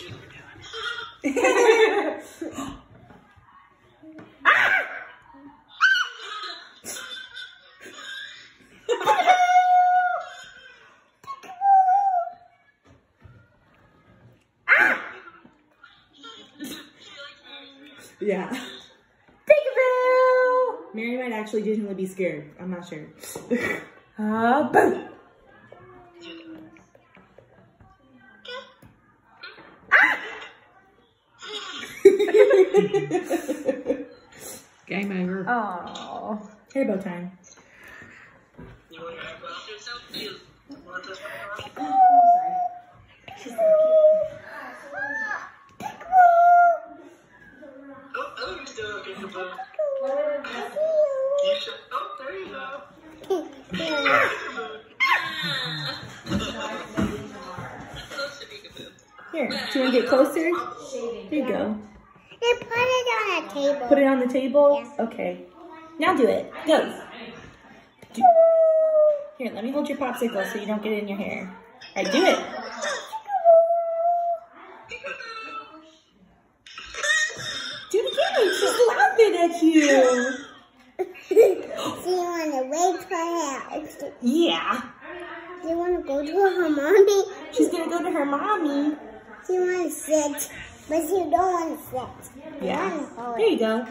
yeah. Peekaboo! Mary might actually genuinely be scared. I'm not sure. uh, boom! there over. go. Close to peekaboo. Here, do you want to get closer? There you go. They put it on a table. Put it on the table? Yeah. Okay. Now do it. Go. Do- Here, let me hold your popsicle so you don't get it in your hair. All right, do it. Do it again. She's laughing at you. she want to wait for her. Yeah. She want to go to her mommy. She's going to go to her mommy. She want to sit, but you don't want to sit. Yeah. She wanna go There you go.